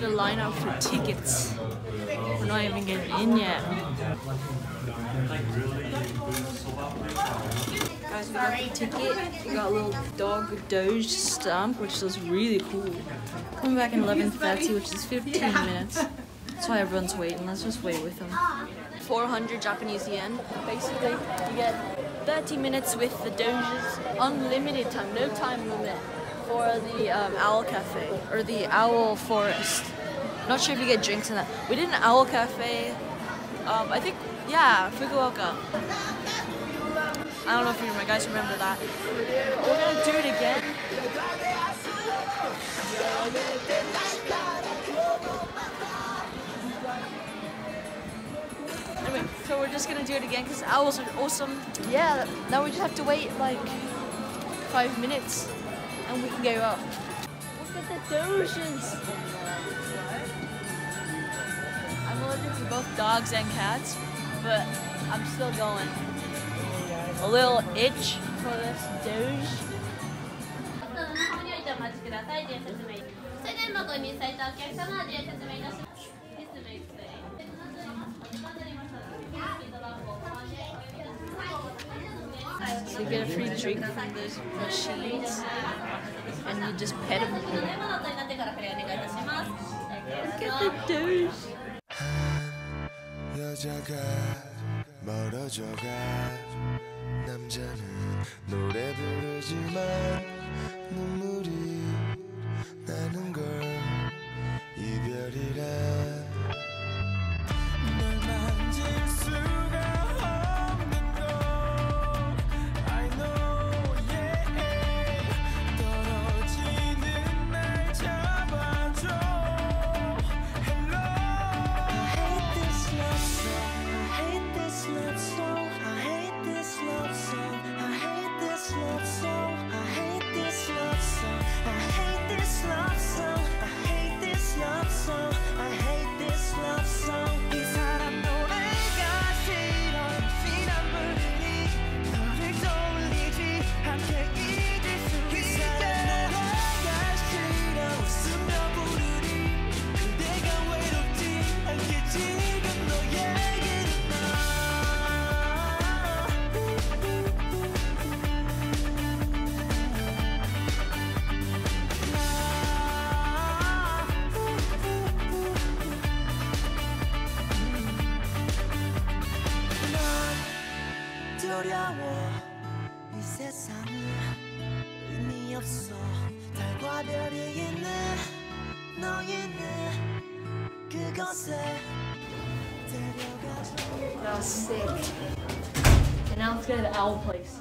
the line out for tickets. We're not even getting in yet. Guys, we got the ticket. We got a little dog Doge stamp, which is really cool. Coming back in 11.30, which is 15 minutes. That's why everyone's waiting. Let's just wait with them. 400 Japanese yen. Basically, you get 30 minutes with the Doges. Unlimited time, no time limit for the um, Owl Cafe or the Owl Forest. Not sure if you get drinks in that. We did an Owl Cafe. Um, I think, yeah, Fukuoka. I don't know if you guys remember that. We're gonna do it again. Anyway, so we're just gonna do it again because owls are awesome. Yeah, now we just have to wait like five minutes and we can go up. Look at the Doges! I'm allergic to both dogs and cats, but I'm still going. A little itch for this Doge. ご入場お待ちください。では説明。それではご入されたお客様で説明いたします。 So you get a free drink from those machines and you just pet them. Look at the douche. 멀어져가 남자는 노래 부르지만 두려워 이 세상은 의미 없어 달과 별이 있는 너희는 그곳에 데려가줘 That was sick. And now let's go to the owl place.